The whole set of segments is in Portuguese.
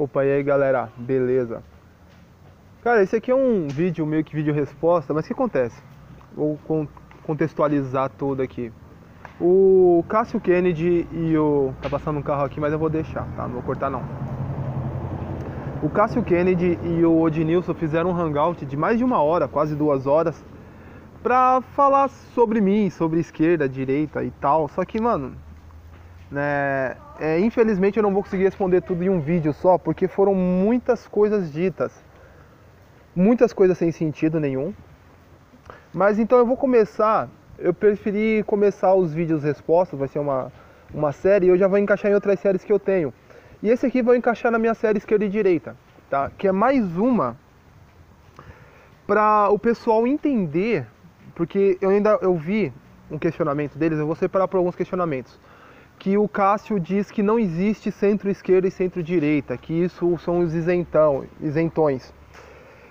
Opa, e aí galera, beleza? Cara, esse aqui é um vídeo meio que vídeo resposta, mas o que acontece? Vou contextualizar tudo aqui. O Cássio Kennedy e o. Tá passando um carro aqui, mas eu vou deixar, tá? Não vou cortar não. O Cássio Kennedy e o Odinilson fizeram um hangout de mais de uma hora, quase duas horas, pra falar sobre mim, sobre esquerda, direita e tal. Só que, mano, né, é, infelizmente eu não vou conseguir responder tudo em um vídeo só, porque foram muitas coisas ditas. Muitas coisas sem sentido nenhum. Mas então eu vou começar, eu preferi começar os vídeos respostas, vai ser uma, uma série, e eu já vou encaixar em outras séries que eu tenho. E esse aqui vou encaixar na minha série esquerda e direita, tá? Que é mais uma para o pessoal entender, porque eu ainda eu vi um questionamento deles, eu vou separar por alguns questionamentos que o Cássio diz que não existe centro-esquerda e centro-direita, que isso são os isentão, isentões.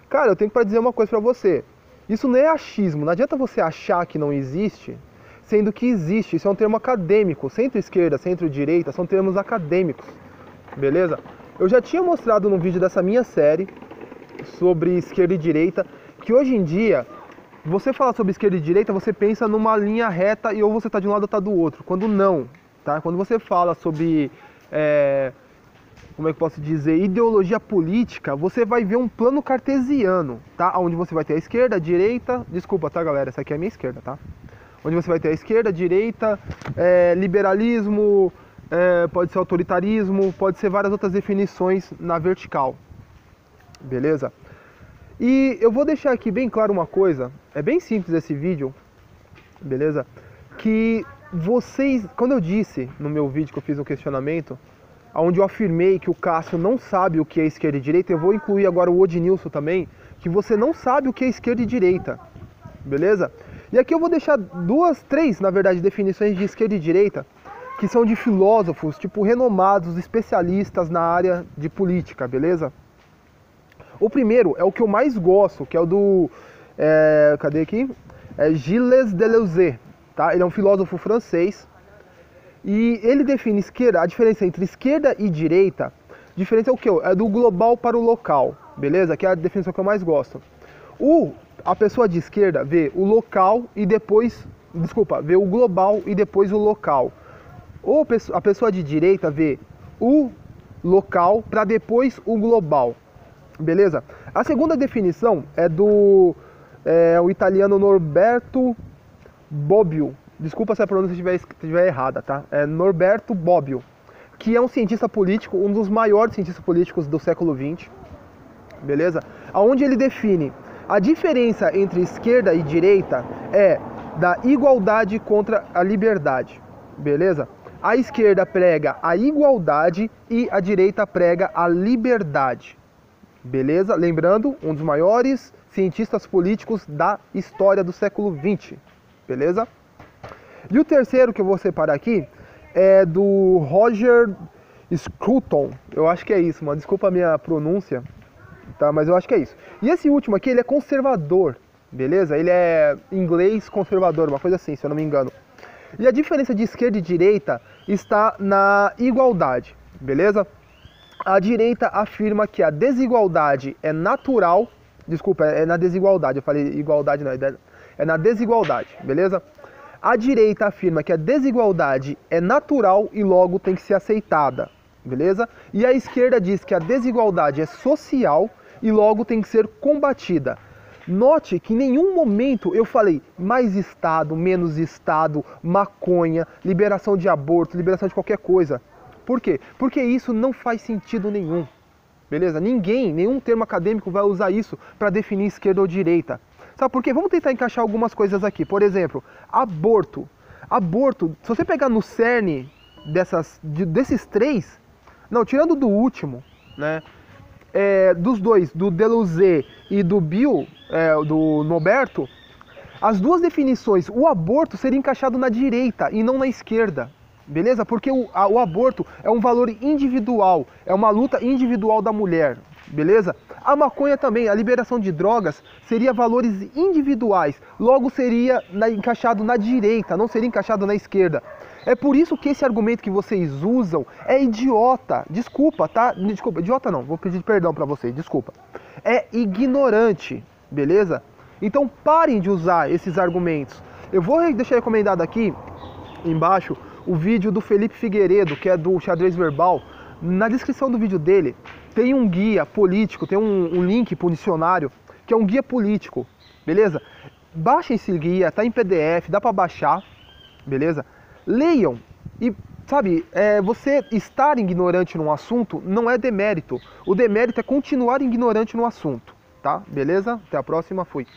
Cara, eu tenho para dizer uma coisa para você. Isso não é achismo, não adianta você achar que não existe, sendo que existe. Isso é um termo acadêmico. Centro-esquerda, centro-direita são termos acadêmicos. Beleza? Eu já tinha mostrado no vídeo dessa minha série sobre esquerda e direita que hoje em dia você falar sobre esquerda e direita, você pensa numa linha reta e ou você está de um lado ou está do outro. Quando não, Tá? Quando você fala sobre, é, como é que posso dizer, ideologia política, você vai ver um plano cartesiano, tá? Onde você vai ter a esquerda, a direita, desculpa, tá galera, essa aqui é a minha esquerda, tá? Onde você vai ter a esquerda, a direita, é, liberalismo, é, pode ser autoritarismo, pode ser várias outras definições na vertical, beleza? E eu vou deixar aqui bem claro uma coisa, é bem simples esse vídeo, beleza? Que vocês, quando eu disse no meu vídeo que eu fiz um questionamento, onde eu afirmei que o Cássio não sabe o que é esquerda e direita, eu vou incluir agora o Odnilson também, que você não sabe o que é esquerda e direita, beleza? E aqui eu vou deixar duas, três, na verdade, definições de esquerda e direita, que são de filósofos, tipo, renomados, especialistas na área de política, beleza? O primeiro é o que eu mais gosto, que é o do. É, cadê aqui? É Gilles Deleuze, Tá? Ele é um filósofo francês e ele define esquerda, a diferença entre esquerda e direita. Diferença é o que? É do global para o local, beleza? Que é a definição que eu mais gosto. O, a pessoa de esquerda vê o local e depois, desculpa, vê o global e depois o local. Ou a pessoa de direita vê o local para depois o global, beleza? A segunda definição é do é, o italiano Norberto Bobbio, desculpa se a pronúncia estiver, estiver errada, tá? É Norberto Bobbio, que é um cientista político, um dos maiores cientistas políticos do século XX, beleza? Aonde ele define a diferença entre esquerda e direita é da igualdade contra a liberdade, beleza? A esquerda prega a igualdade e a direita prega a liberdade, beleza? Lembrando, um dos maiores cientistas políticos da história do século XX beleza? E o terceiro que eu vou separar aqui é do Roger Scruton, eu acho que é isso, mano, desculpa a minha pronúncia, tá? Mas eu acho que é isso. E esse último aqui, ele é conservador, beleza? Ele é inglês conservador, uma coisa assim, se eu não me engano. E a diferença de esquerda e direita está na igualdade, beleza? A direita afirma que a desigualdade é natural, desculpa, é na desigualdade, eu falei igualdade não, é é na desigualdade, beleza? A direita afirma que a desigualdade é natural e logo tem que ser aceitada, beleza? E a esquerda diz que a desigualdade é social e logo tem que ser combatida. Note que em nenhum momento eu falei mais Estado, menos Estado, maconha, liberação de aborto, liberação de qualquer coisa. Por quê? Porque isso não faz sentido nenhum. Beleza? Ninguém, nenhum termo acadêmico vai usar isso para definir esquerda ou direita. Sabe por quê? Vamos tentar encaixar algumas coisas aqui. Por exemplo, aborto. Aborto, se você pegar no cerne dessas, de, desses três, não, tirando do último, né? É, dos dois, do Deluze e do Bill, é, do Noberto, as duas definições, o aborto seria encaixado na direita e não na esquerda. Beleza? Porque o, a, o aborto é um valor individual, é uma luta individual da mulher beleza? A maconha também, a liberação de drogas seria valores individuais, logo seria na, encaixado na direita, não seria encaixado na esquerda. É por isso que esse argumento que vocês usam é idiota. Desculpa, tá? Desculpa, idiota não, vou pedir perdão para vocês, desculpa. É ignorante, beleza? Então parem de usar esses argumentos. Eu vou deixar recomendado aqui embaixo o vídeo do Felipe Figueiredo, que é do xadrez verbal. Na descrição do vídeo dele tem um guia político, tem um, um link para dicionário, que é um guia político, beleza? Baixem esse guia, tá em PDF, dá para baixar, beleza? Leiam e sabe, é, você estar ignorante num assunto não é demérito. O demérito é continuar ignorante no assunto, tá? Beleza? Até a próxima, fui.